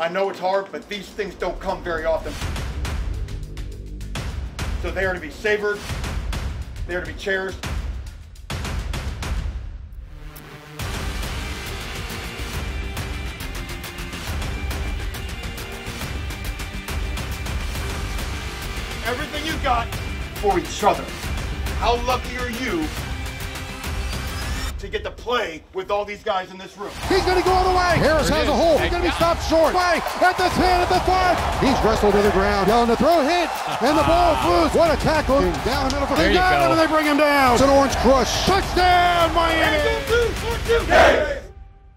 I know it's hard, but these things don't come very often. So they are to be savored, they are to be cherished. Everything you've got for each other. How lucky are you to get to play with all these guys in this room? He's to go all the way. Harris has a hold. He's going to be stopped short. Way at the 10, at the 5. He's wrestled to the ground. Down the throw hit. And the ball flew. What a tackle. Down the middle. For There they got go. him and they bring him down. It's an orange crush. Touchdown, Miami. Two, two.